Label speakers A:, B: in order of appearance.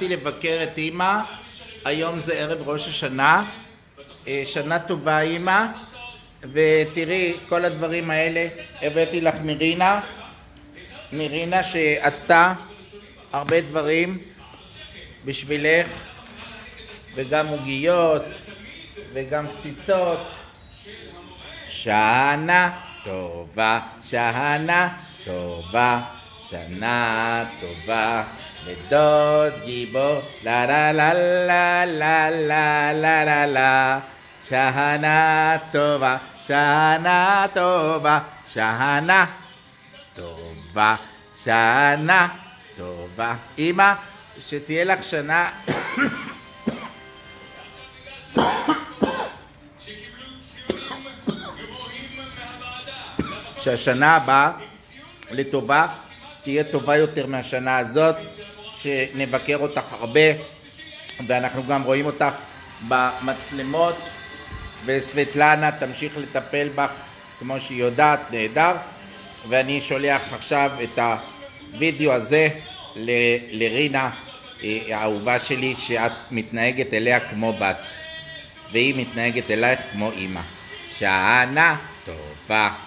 A: באתי לבקר את אימא, היום זה ערב ראש השנה, שנה טובה אימא, ותראי כל הדברים האלה הבאתי לך מרינה, מרינה שעשתה הרבה דברים בשבילך, וגם עוגיות, וגם קציצות. שנה טובה, שנה טובה, שנה טובה, לדוד גיבור, לה לה לה לה לה לה לה לה לה. שנה טובה, שנה טובה, שנה טובה, שנה טובה. אמא, שתהיה לך שנה שהשנה הבאה לטובה תהיה טובה יותר מהשנה הזאת, שנבקר אותך הרבה ואנחנו גם רואים אותך במצלמות וסבטלנה תמשיך לטפל בך כמו שהיא יודעת, נהדר. ואני שולח עכשיו את הוידאו הזה לרינה האהובה שלי שאת מתנהגת אליה כמו בת. והיא מתנהגת אלייך כמו אימא. שנה טובה